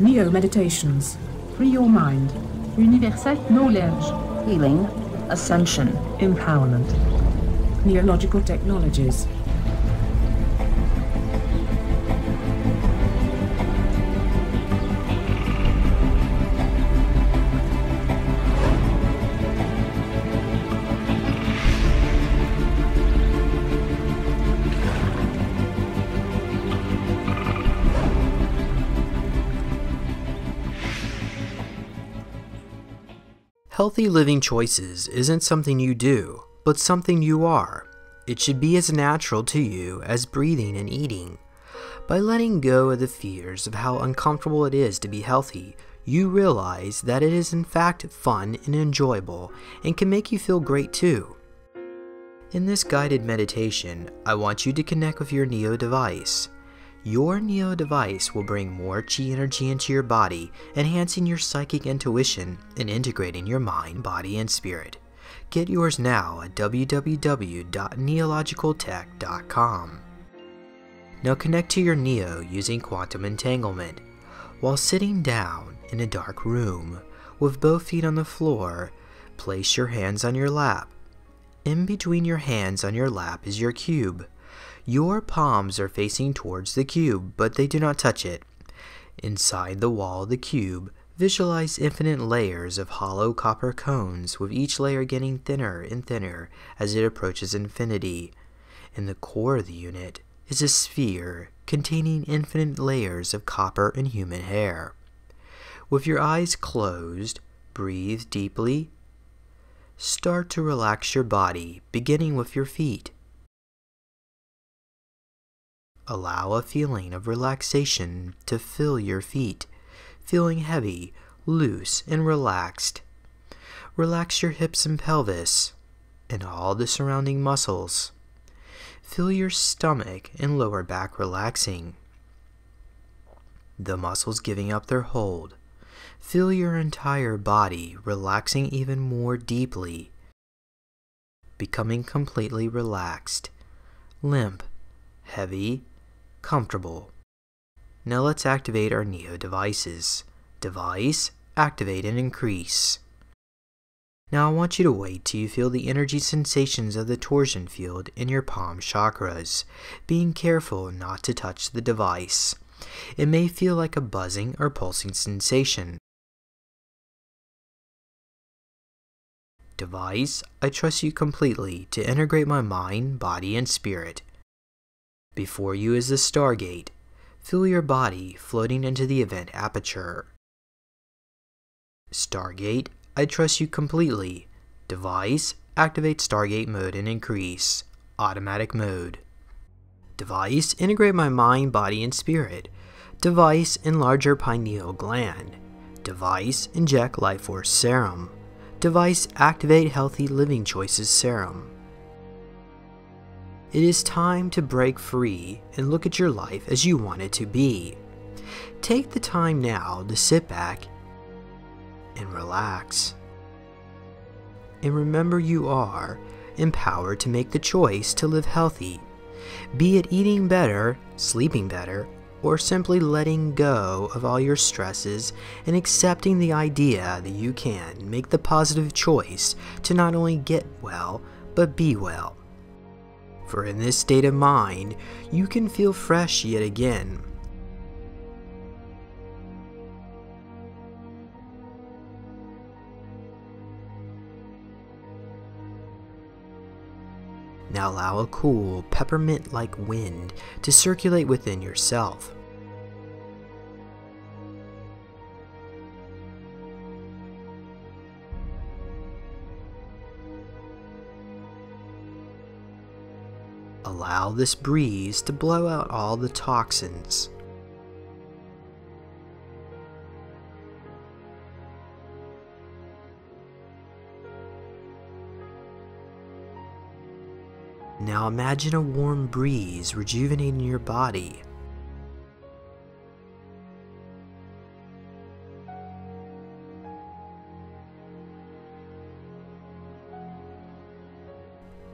Neo Meditations. Free your mind. Universal knowledge. Healing, ascension, empowerment. Neological technologies. Healthy living choices isn't something you do, but something you are. It should be as natural to you as breathing and eating. By letting go of the fears of how uncomfortable it is to be healthy, you realize that it is in fact fun and enjoyable and can make you feel great too. In this guided meditation, I want you to connect with your Neo device. Your Neo device will bring more chi energy into your body, enhancing your psychic intuition and integrating your mind, body, and spirit. Get yours now at www.neologicaltech.com. Now connect to your Neo using quantum entanglement. While sitting down in a dark room, with both feet on the floor, place your hands on your lap. In between your hands on your lap is your cube. Your palms are facing towards the cube, but they do not touch it. Inside the wall of the cube, visualize infinite layers of hollow copper cones, with each layer getting thinner and thinner as it approaches infinity. In the core of the unit is a sphere containing infinite layers of copper and human hair. With your eyes closed, breathe deeply. Start to relax your body, beginning with your feet. Allow a feeling of relaxation to fill your feet, feeling heavy, loose, and relaxed. Relax your hips and pelvis and all the surrounding muscles. Feel your stomach and lower back relaxing. The muscles giving up their hold. Feel your entire body relaxing even more deeply, becoming completely relaxed, limp, heavy, comfortable. Now let's activate our Neo devices. Device, activate and increase. Now I want you to wait till you feel the energy sensations of the torsion field in your palm chakras, being careful not to touch the device. It may feel like a buzzing or pulsing sensation. Device, I trust you completely to integrate my mind, body, and spirit before you is the Stargate. Feel your body floating into the event aperture. Stargate, I trust you completely. Device, activate Stargate mode and increase. Automatic mode. Device, integrate my mind, body, and spirit. Device, enlarge your pineal gland. Device, inject Life Force Serum. Device, activate Healthy Living Choices Serum. It is time to break free and look at your life as you want it to be. Take the time now to sit back and relax. And remember you are empowered to make the choice to live healthy, be it eating better, sleeping better, or simply letting go of all your stresses and accepting the idea that you can make the positive choice to not only get well, but be well for in this state of mind, you can feel fresh yet again. Now allow a cool, peppermint like wind to circulate within yourself. Allow this breeze to blow out all the toxins. Now imagine a warm breeze rejuvenating your body.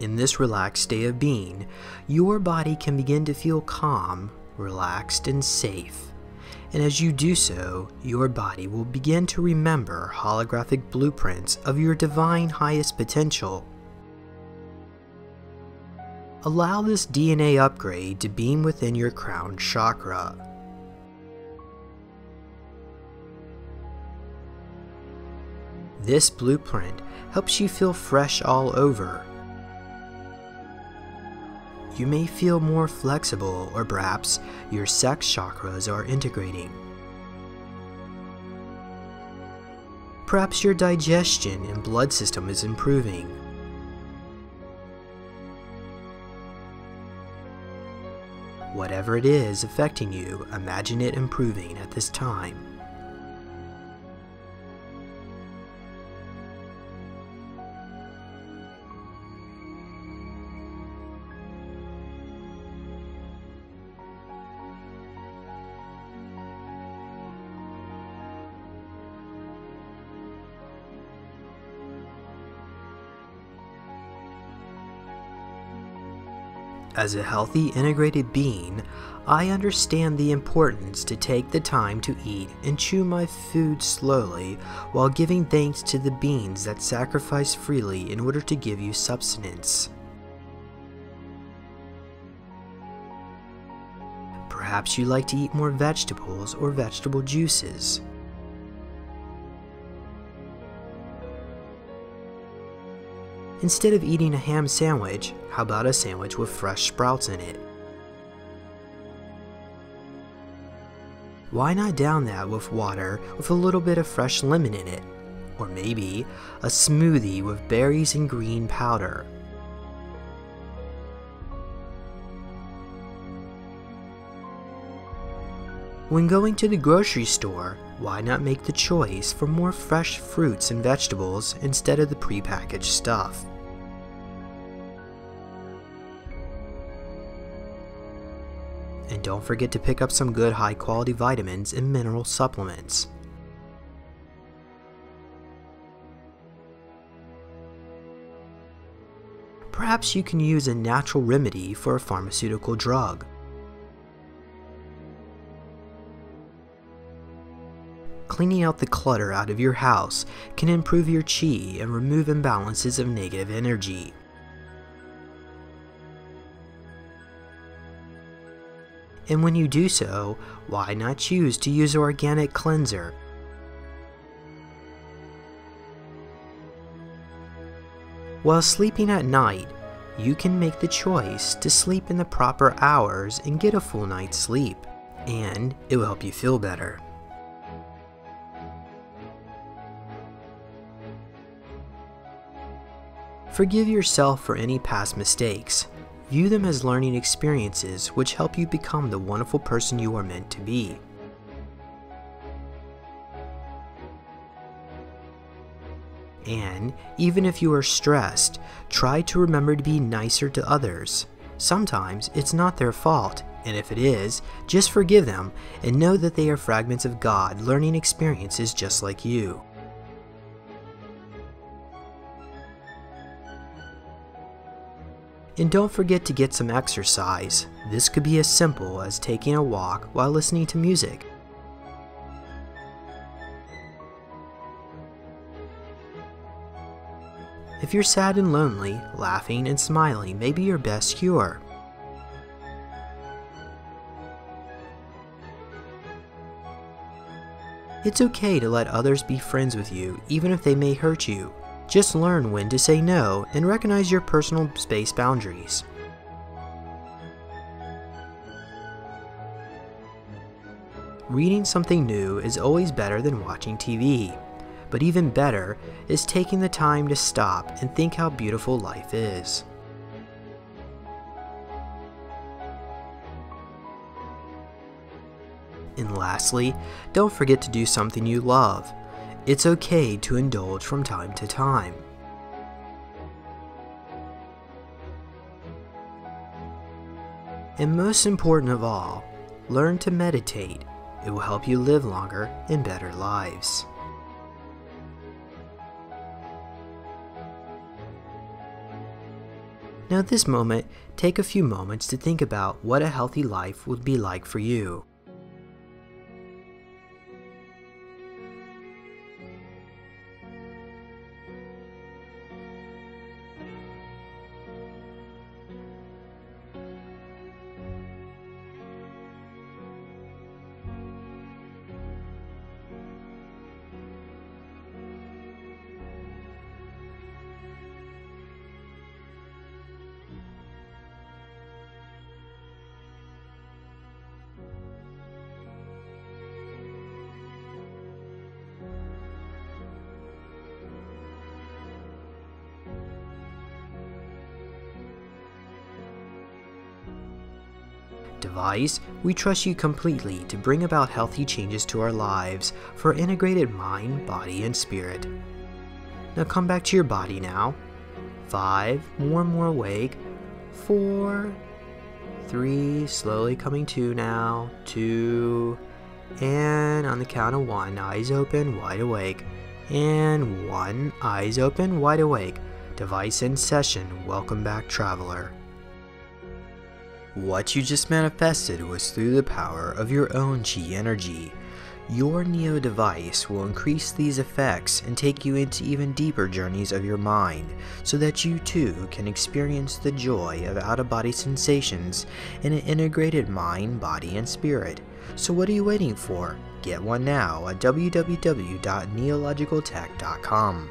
In this relaxed state of being, your body can begin to feel calm, relaxed, and safe. and as you do so, your body will begin to remember holographic blueprints of your divine highest potential. Allow this DNA upgrade to beam within your crown chakra. This blueprint helps you feel fresh all over. You may feel more flexible, or perhaps your sex chakras are integrating. Perhaps your digestion and blood system is improving. Whatever it is affecting you, imagine it improving at this time. As a healthy, integrated being, I understand the importance to take the time to eat and chew my food slowly while giving thanks to the beings that sacrifice freely in order to give you substance. Perhaps you like to eat more vegetables or vegetable juices. Instead of eating a ham sandwich, how about a sandwich with fresh sprouts in it? Why not down that with water with a little bit of fresh lemon in it? Or maybe a smoothie with berries and green powder. When going to the grocery store, why not make the choice for more fresh fruits and vegetables instead of the prepackaged stuff? Don't forget to pick up some good high quality vitamins and mineral supplements. Perhaps you can use a natural remedy for a pharmaceutical drug. Cleaning out the clutter out of your house can improve your chi and remove imbalances of negative energy. And when you do so, why not choose to use organic cleanser? While sleeping at night, you can make the choice to sleep in the proper hours and get a full night's sleep, and it will help you feel better. Forgive yourself for any past mistakes. View them as learning experiences which help you become the wonderful person you are meant to be. And even if you are stressed, try to remember to be nicer to others. Sometimes it's not their fault, and if it is, just forgive them and know that they are fragments of God learning experiences just like you. And don't forget to get some exercise. This could be as simple as taking a walk while listening to music. If you're sad and lonely, laughing and smiling may be your best cure. It's okay to let others be friends with you, even if they may hurt you. Just learn when to say no and recognize your personal space boundaries. Reading something new is always better than watching TV, but even better is taking the time to stop and think how beautiful life is. And lastly, don't forget to do something you love. It's okay to indulge from time to time. And most important of all, learn to meditate. It will help you live longer and better lives. Now at this moment, take a few moments to think about what a healthy life would be like for you. Device, we trust you completely to bring about healthy changes to our lives for integrated mind, body, and spirit. Now come back to your body now. Five, more and more awake. Four, three, slowly coming to now. Two, and on the count of one, eyes open, wide awake. And one, eyes open, wide awake. Device in session. Welcome back, traveler. What you just manifested was through the power of your own Chi energy. Your Neo device will increase these effects and take you into even deeper journeys of your mind so that you too can experience the joy of out of body sensations in an integrated mind, body, and spirit. So, what are you waiting for? Get one now at www.neologicaltech.com.